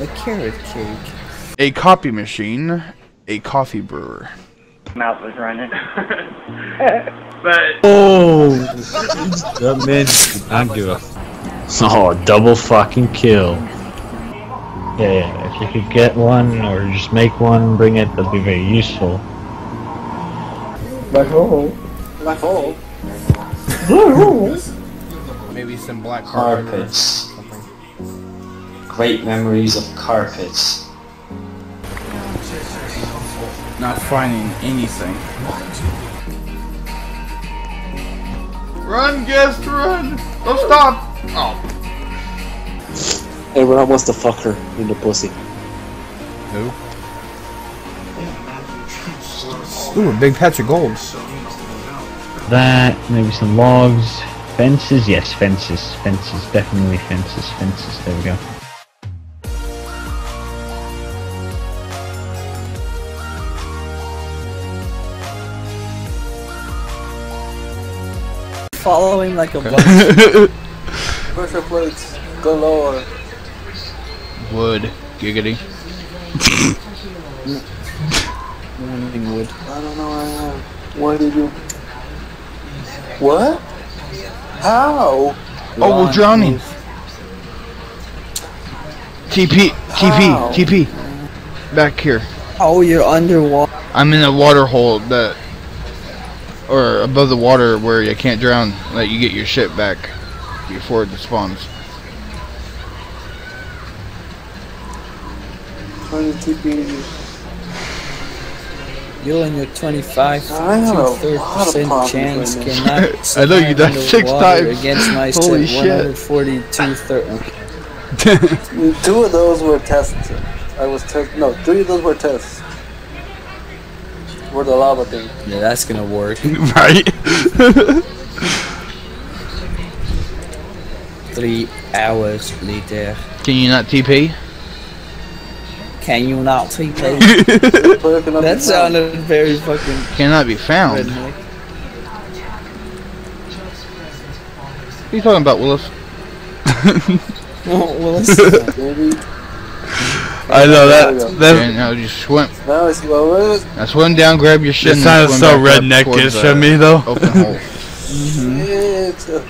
A carrot cake. A copy machine, a coffee brewer. Mouth was running. but Oh, that man did not give a. Oh, double fucking kill. Yeah, yeah, if you could get one or just make one, bring it, that'd be very useful. Black hole. Black hole. Maybe some black Carpets. Great memories of carpets. Not finding anything. Run, guest, run! Don't stop! Oh, Everyone wants to fuck her in the pussy. who? Ooh, a big patch of gold. That, maybe some logs. Fences? Yes, fences. Fences, definitely fences. Fences, there we go. Following like a bunch. Pressure plates galore. Wood. Giggity. Morning wood. I don't know where I am. What did you? What? How? Oh, we're drowning. TP? TP, TP. Back here. Oh, you're underwater. I'm in a water hole that, or above the water where you can't drown. Let you get your ship back before it spawns. Trying to TP. You and your 25 I have a to lot of 30 percent chance right now. cannot I know you survive died six underwater times. against my Holy set shit. 142 30. Two of those were tests. I was test. No, three of those were tests. Were the lava thing. Yeah, that's gonna work. right? Three hours later. Can you not TP? Can you not TP? Clear enough that sounded very fucking Cannot be found. redneck. What are you talking about, Willis? well, let's see. count, Baby. I know There we that. go. That, And now just swim. Now it's well, Now swim down, grab your shit. that and sounds so redneckish towards of me, though. Open hole. shit?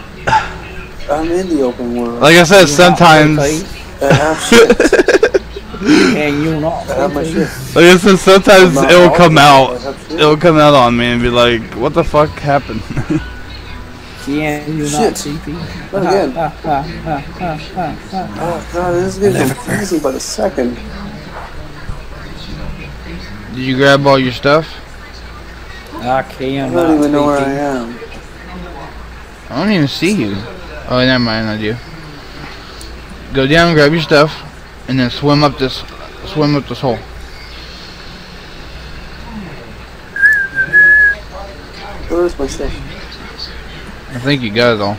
I'm in the open world. Like I said, sometimes. TP? I have shit. Can you not I have my TP? Like I said, sometimes it'll come out. It'll come out on me and be like, "What the fuck happened?" Can you Shit. not TP? Not again. Oh god, this is getting confusing by the second. Did you grab all your stuff? I can't. I don't even know where I am. I don't even see you. Oh, never mind, I do. Go down, grab your stuff, and then swim up this, swim up this hole. Where's my stuff? I think you got it all.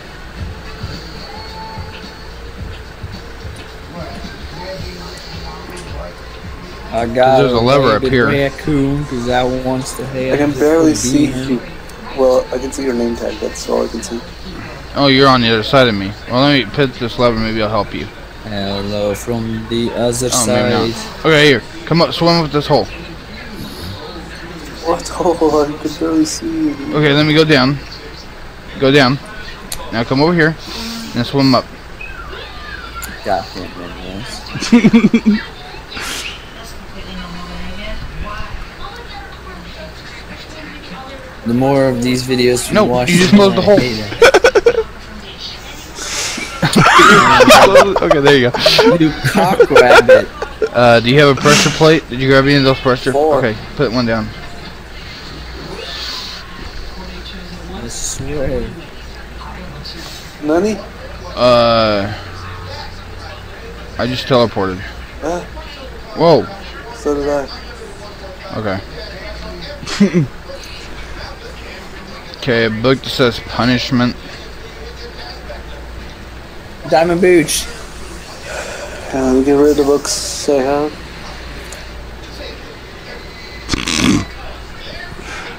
I got There's a lever up here. Raccoon because I wants to have. I can barely see in. you. Well, I can see your name tag. That's all I can see. Oh, you're on the other side of me. Well, let me put this lever. Maybe I'll help you. Hello from the other Oh, side. Okay, here. Come up, swim up this hole. What hole? I can barely see you. Okay, let me go down. Go down. Now come over here and swim up. God damn it. The more of these videos we No, watch, you just the more closed the I hole. okay, there you go. You cock rabbit. Uh, do you have a pressure plate? Did you grab any of those pressure? Four. Okay, put one down. I swear. Nani? Uh, I just teleported. Ah, Whoa. so did I. Okay. okay, a book that says punishment. Diamond Booch. Uh, let me get rid of the books I have.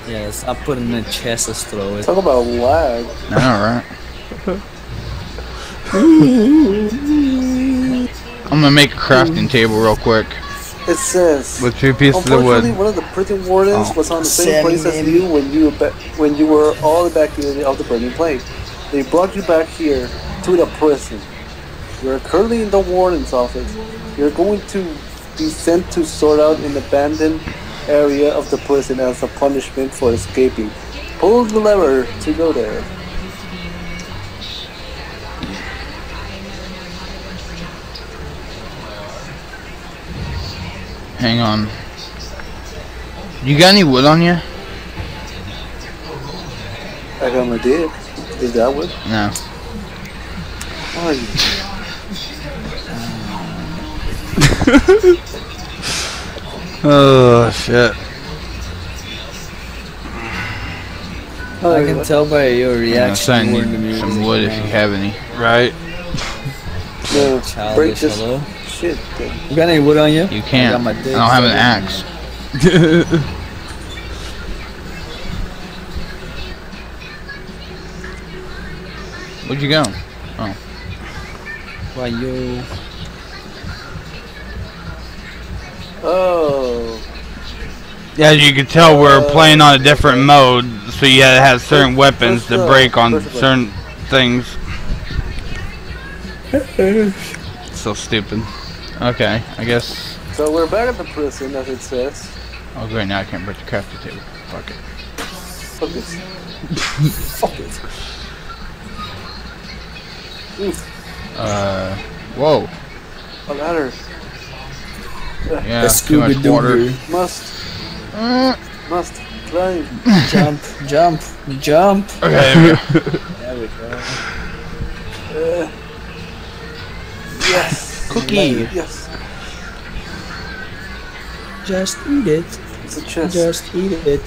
Yes, I put it in the chest, let's throw it. Talk about lag. I know, right? I'm gonna make a crafting table real quick. It says. With two pieces of wood. one of the prison wardens Oh. was on the same Sammy, place as you when you were ba- when you were all evacuated of the burning plane. They brought you back here to the prison. You are currently in the warden's office. You're going to be sent to sort out an abandoned area of the prison as a punishment for escaping. Pull the lever to go there. Hang on. You got any wood on you? I got my dick. Is that wood? No. Oh, Oh shit. Oh, I can tell by your reaction. so I toward the need music some wood if you have any. Right. No, break this hello. shit. Then. You got any wood on you? You can't. got my I, don't have an axe. Where'd you go? Why Oh. Yeah, as you can tell, we're playing on a different mode, so you had to have certain weapons to uh, break on first of all- certain things. so stupid. Okay, I guess. So we're back at the prison, as it says. Oh, great. Now I can't break the crafting table. Fuck it. Fuck this. Fuck it. Oof, Uh, whoa. a ladder. Yeah, The too much water. Must, Uh, must climb. jump, jump, jump. Okay, there we go. There we go. Uh, yes. Cookie. Yes. Just eat it. It's a chest. Just eat it.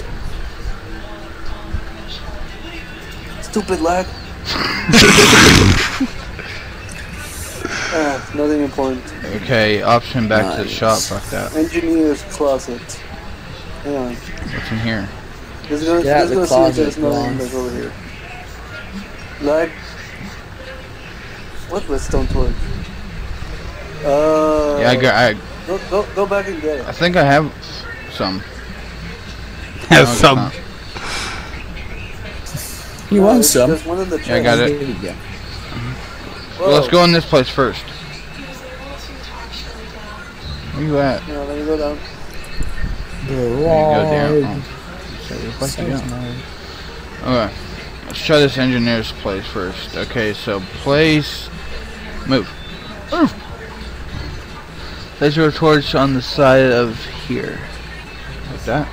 Stupid lag. Nothing important. Okay, option back to the shop. Fuck that. Engineer's closet. Hang on. What's in here? Just gonna, Yeah, just the gonna see closet, there's nothing belongs. that's over here. Lag. What redstone torch? Uh. Yeah, I got. I, Go, go, go back and get it. I think I have some. Have No, some. not. You Uh, want some? There's one in the chest. Yeah, I got it. There you go. Whoa. Well, let's go in this place first. Where you at? No, let me go down. There you go down. Oh. So where the fuck you Sounds going? nice. Okay, let's try this engineer's place first. Okay, so place, move, move. Place your torch on the side of here, like that.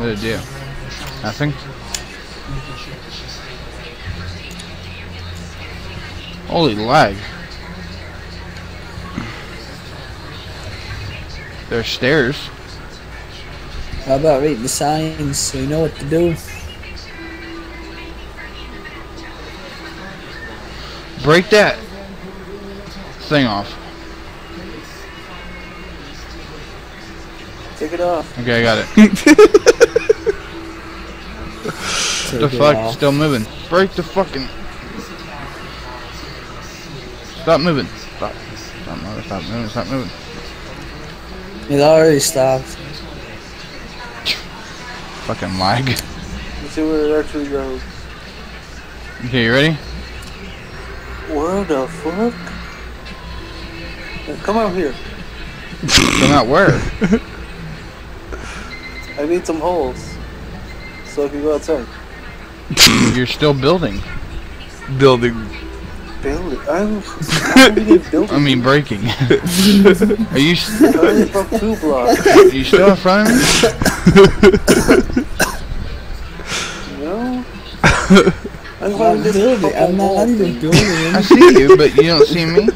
What did it do? Nothing. Holy lag. There's stairs. How about reading the signs so you know what to do? Break that thing off. Take it off. Okay, I got it. Take the fuck? off. Still moving. Break the fucking. Stop moving. Stop. Stop moving. Stop moving. Stop moving. It already stopped. Fucking lag. Let's see where it actually goes. Okay, you ready? Where the fuck? Come out here. Come out where? I need some holes. So I can go outside. You're still building. Building. Build it. I'm, I'm building. I mean breaking. Are you s- I only from two blocks. are you still in front of me? You know? I'm I'm building. I'm not even building. I see you, but you don't see me.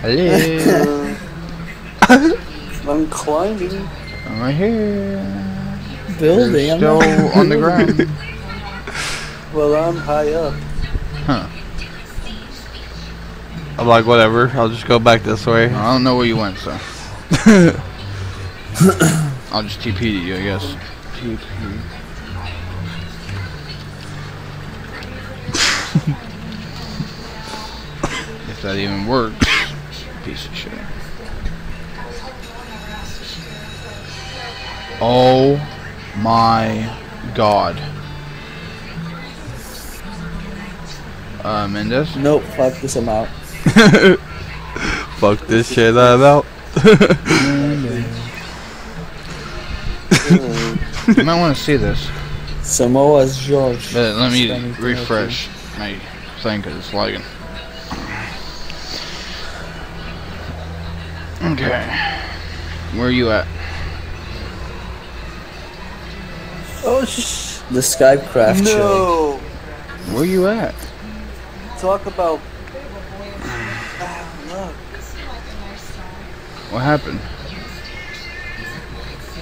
Hello. Uh, I'm climbing. I'm right here. Building. You're I'm still not on the ground. Well, I'm high up. Huh. I'm like, whatever. I'll just go back this way. I don't know where you went, so. I'll just TP to you, I guess. TP. if that even works. Piece of shit. Oh my god. Uh, Mendes? Nope, fuck this, I'm out. Fuck this shit I'm out. you might want to see this. Samoa's George. But let me refresh my thing because it's lagging. Okay. Where are you at? Oh, sh- The Skycraft show. no. Where you at? Talk about. Ah, look. What happened?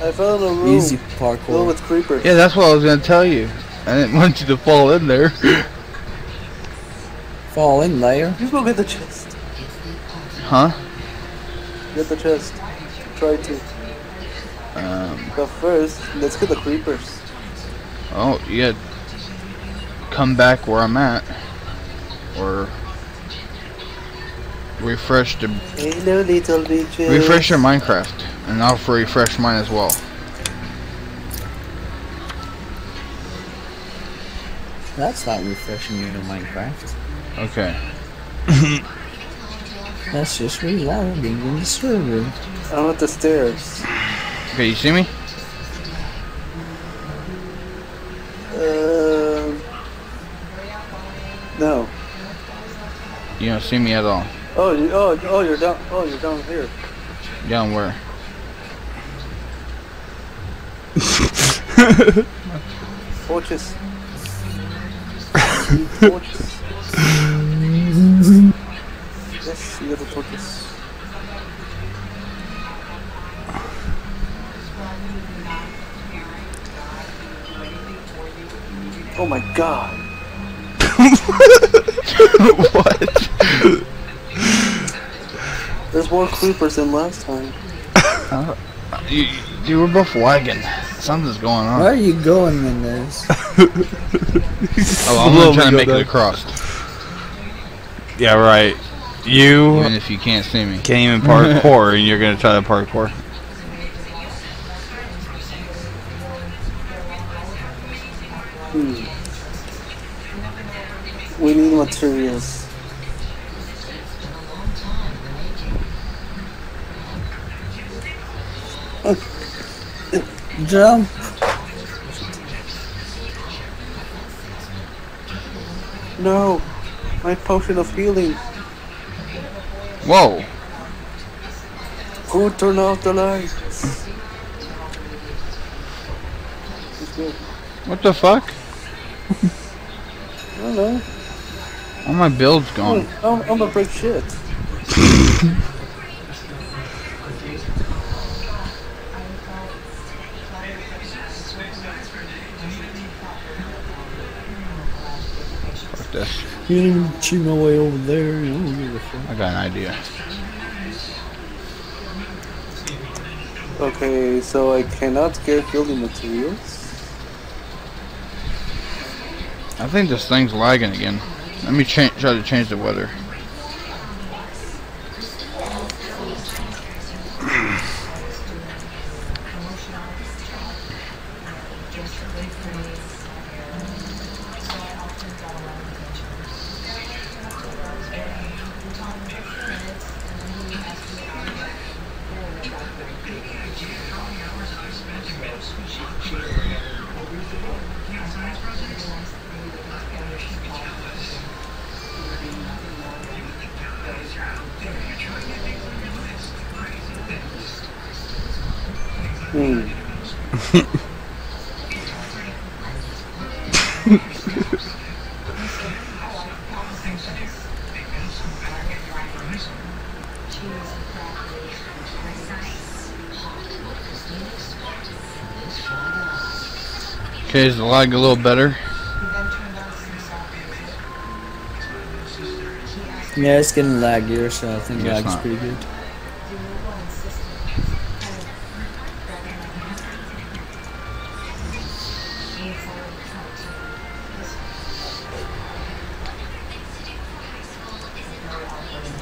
I fell in a room Easy filled parkour. with creepers. Yeah, that's what I was gonna tell you. I didn't want you to fall in there. Fall in there. You go get the chest. huh? Get the chest. Try to. Um. But first, let's get the creepers. Oh, you gotta come back where I'm at, or refresh the Hello, little bitches. refresh your Minecraft, and I'll refresh mine as well. That's not refreshing you in Minecraft. Okay. That's just reloading in the server. I'm at the stairs. Okay, you see me? You don't see me at all. Oh, you, oh, oh, you're down. Oh, you're down here. Down where? Torches. torches. yes, you got the torches. Oh my god. what? There's more creepers than last time. You, you were both lagging. Something's going on. Where are you going in this? Oh, I'm gonna try to make it across, Yeah, right. You even if you can't see me. can't even parkour, and you're gonna try to parkour. Jump. No! My potion of healing. Whoa! Who turned off the lights? What the fuck? I don't know. All my build's gone. Oh, I'm, I'm gonna break shit. You didn't even cheat my way over there. You don't give a fuck. I got an idea. Okay, so I cannot get building materials. I think this thing's lagging again. Let me try to change the weather. Hmm. Okay, is the lag a little better? Yeah, it's getting laggier, so I think Guess lag's pretty good.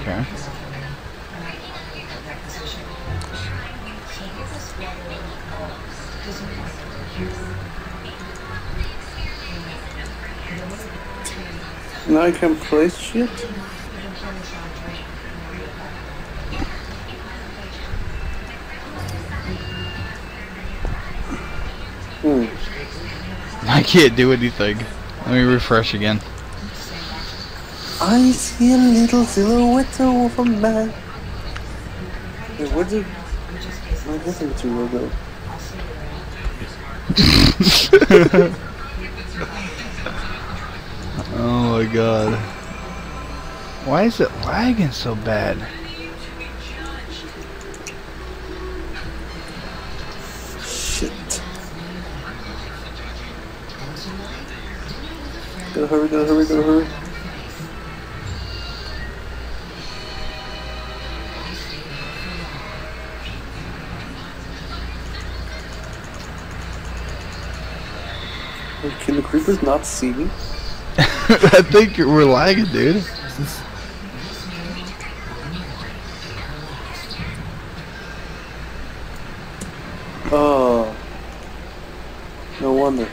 Okay. Now I can place shit? Hmm. I can't do anything. Let me refresh again. I see a little silhouette of a man. Wait, where did my getting to go? Oh my god. Why is it lagging so bad? Shit. Gotta hurry, gotta hurry, gotta hurry. Can the creepers not see me? I think we're lagging, dude. Oh. No wonder.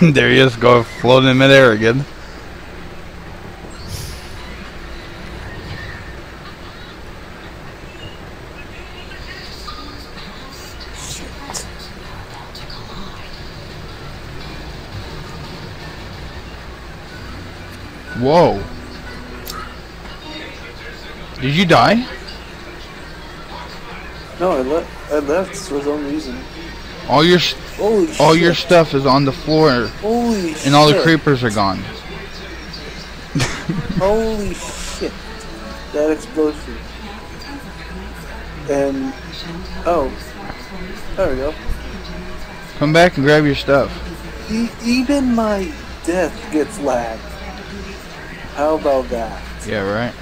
There he is, going floating in midair again. You die? No, I left. I left for some reason. All your s- Holy all shit. your stuff is on the floor Holy and all the creepers are gone. Holy shit. That explosion. And oh, there we go. Come back and grab your stuff. E- even my death gets lagged. How about that? Yeah, right.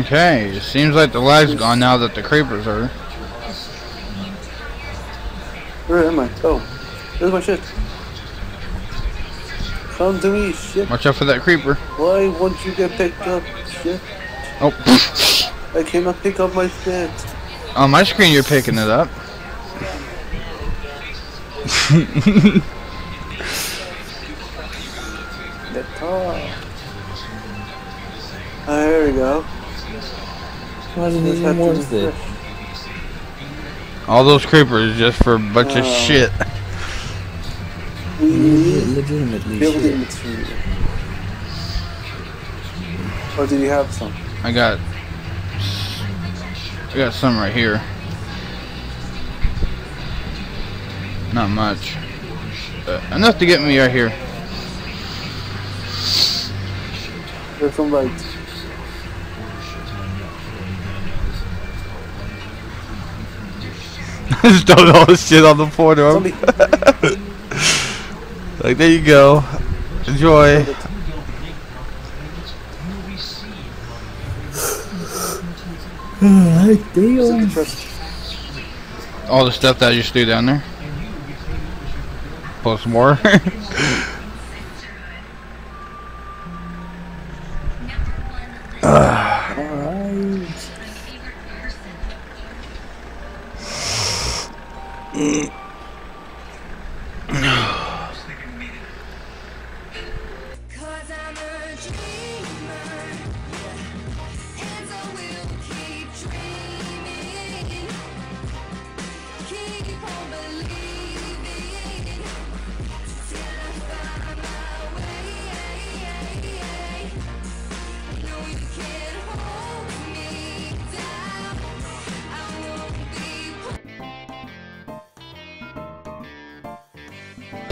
Okay, it seems like the lag's gone now that the creepers are. Where am I? Oh, there's my shit. Come to me, shit. Watch out for that creeper. Why won't you get picked up, shit? Oh, I cannot pick up my shit. on my screen you're picking it up. Wasn't Just even have to worth it. All those creepers just for a bunch of Oh. shit. We need Legitimately building shit. material. Or did you have some? I got I got some right here. Not much. Uh, enough to get me right here. There's some light. Just dumped all this shit on the floor to him. Like there you go. Enjoy. All the stuff that I just threw down there. Plus more.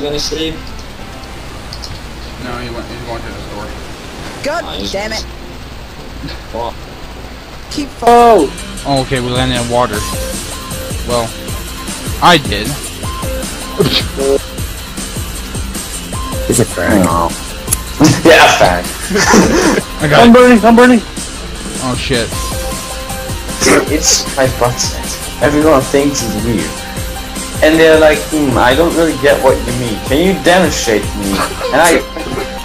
You gonna sleep? no, he went he's going to the store. God damn it. Well, keep Oh! Oh, okay, we landed in water. Well, I did. It's a frag. yeah, fag. I got I'm it. burning, I'm burning! Oh shit. It's my butt set. Everyone thinks it's weird. And they're like, hmm, I don't really get what you mean. Can you demonstrate to me? And I,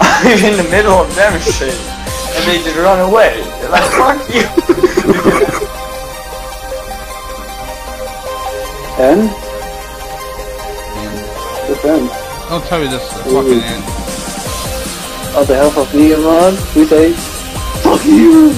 I'm in the middle of demonstrating. And they just run away. They're like, fuck you. And? Defend. Don't tell me this is the fucking end. On behalf of me and Ron, we say, fuck you!